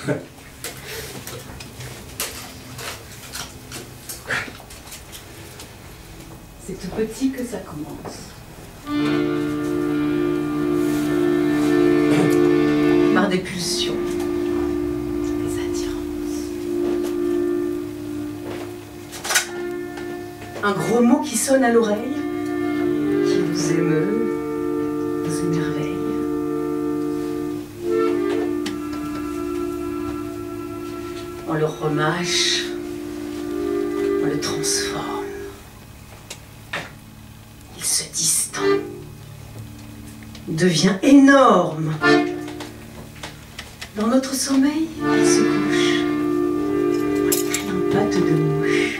C'est tout petit que ça commence. Par des pulsions, des attirances. Un gros mot qui sonne à l'oreille, qui vous émeut, le remâche, on le transforme. Il se distend, devient énorme. Dans notre sommeil, il se couche. Un pâte de mouche.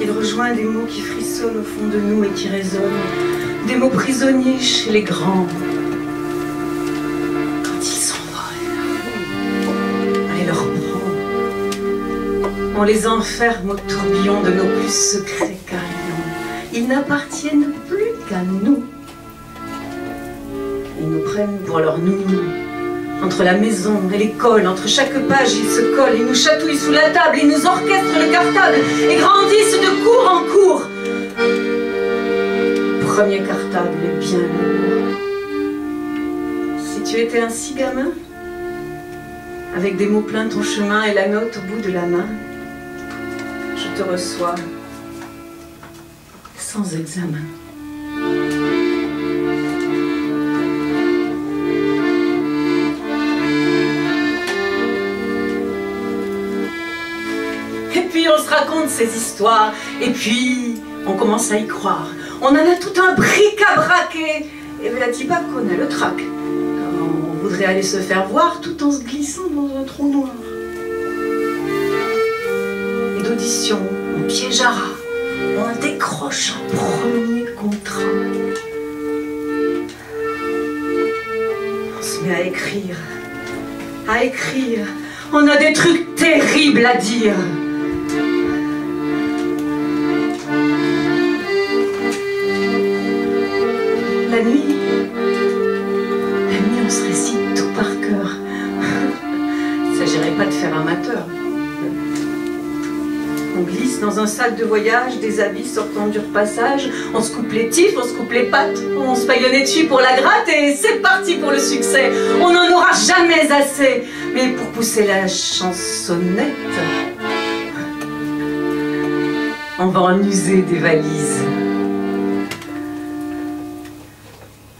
Il rejoint des mots qui frissonnent au fond de nous et qui résonnent. Des mots prisonniers chez les grands. On les enferme au tourbillon de nos plus secrets carillons. Ils n'appartiennent plus qu'à nous. Ils nous prennent pour leur nounou. Entre la maison et l'école, entre chaque page, ils se collent, ils nous chatouillent sous la table, ils nous orchestrent le cartable et grandissent de cours en cours. Premier cartable est bien lourd. Si tu étais ainsi gamin, avec des mots pleins ton chemin et la note au bout de la main, te sans examen. Et puis on se raconte ces histoires, et puis on commence à y croire. On en a tout un bric-à-braquer. Et voilà, pas qu'on a le trac. On voudrait aller se faire voir tout en se glissant dans un trou noir? Et d'audition, on rat, on décroche un premier contrat. On se met à écrire, à écrire. On a des trucs terribles à dire. La nuit, Dans un sac de voyage des habits sortant du repassage. On se coupe les tifs, on se coupe les pattes, on se nez dessus pour la gratte et c'est parti pour le succès. On n'en aura jamais assez. Mais pour pousser la chansonnette, on va en user des valises.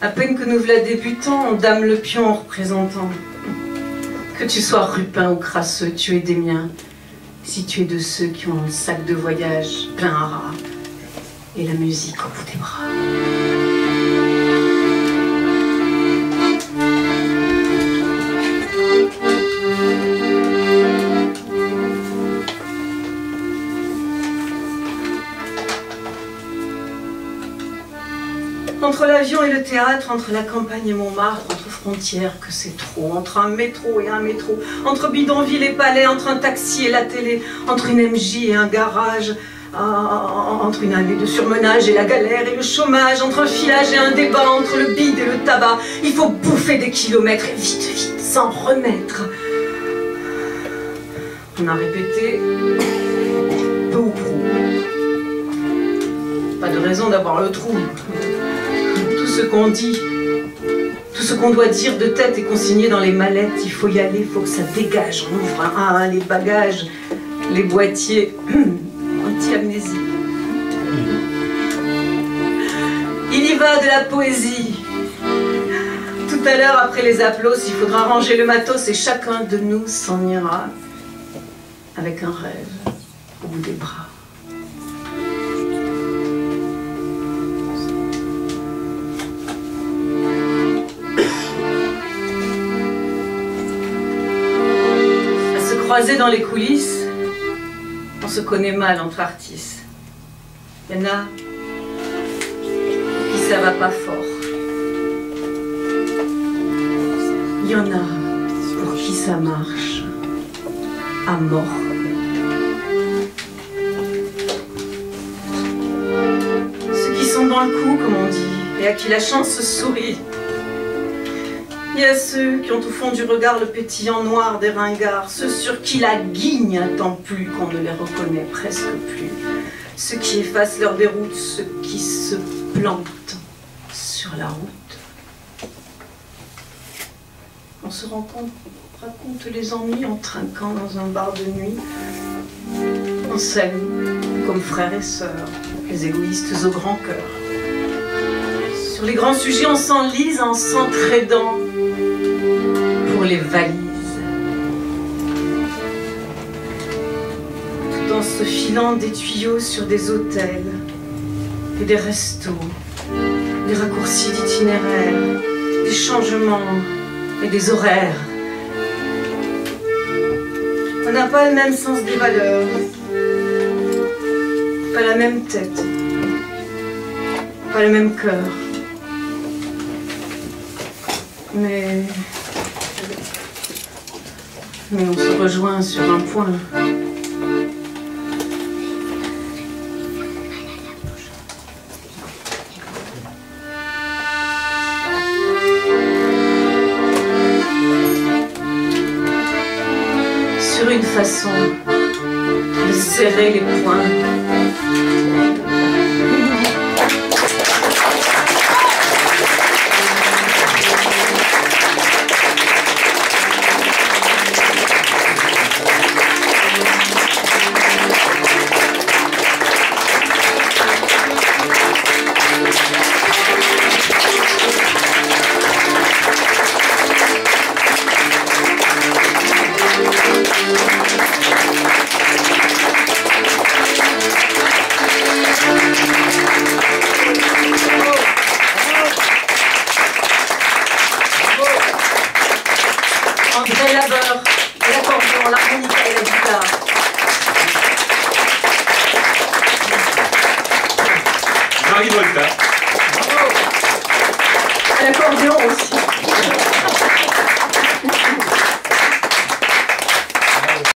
À peine que nous voilà débutants, on dame le pion en représentant. Que tu sois rupin ou crasseux, tu es des miens. Si tu es de ceux qui ont le sac de voyage plein à ras et la musique au bout des bras. Entre l'avion et le théâtre, entre la campagne et Montmartre, entre frontières, que c'est trop, entre un métro et un métro, entre bidonville et palais, entre un taxi et la télé, entre une MJ et un garage, ah, entre une année de surmenage et la galère et le chômage, entre un filage et un débat, entre le bide et le tabac, il faut bouffer des kilomètres et vite, vite, s'en remettre. On a répété peu ou prou. Pas de raison d'avoir le trou tout ce qu'on dit, tout ce qu'on doit dire de tête est consigné dans les mallettes. Il faut y aller, il faut que ça dégage. On ouvre un, un, les bagages, les boîtiers. Anti-amnésie. Il y va de la poésie. Tout à l'heure, après les applaudissements, il faudra ranger le matos et chacun de nous s'en ira avec un rêve au bout des bras. Croisés dans les coulisses, on se connaît mal entre artistes. Il y en a qui ça va pas fort. Il y en a pour qui ça marche à mort. Ceux qui sont dans le coup, comme on dit, et à qui la chance sourit. À ceux qui ont au fond du regard le pétillant noir des ringards, ceux sur qui la guigne attend plus qu'on ne les reconnaît presque plus, ceux qui effacent leur déroute, ceux qui se plantent sur la route. On se rencontre, raconte les ennuis en trinquant dans un bar de nuit. On s'aime comme frères et sœurs, les égoïstes au grand cœur. Sur les grands sujets, on s'enlise en s'entraidant pour les valises. Tout en se filant des tuyaux sur des hôtels et des restos, des raccourcis d'itinéraires, des changements et des horaires. On n'a pas le même sens des valeurs, pas la même tête, pas le même cœur. Mais. Mais on se rejoint sur un point. Sur une façon de serrer les poings. Magi Volta.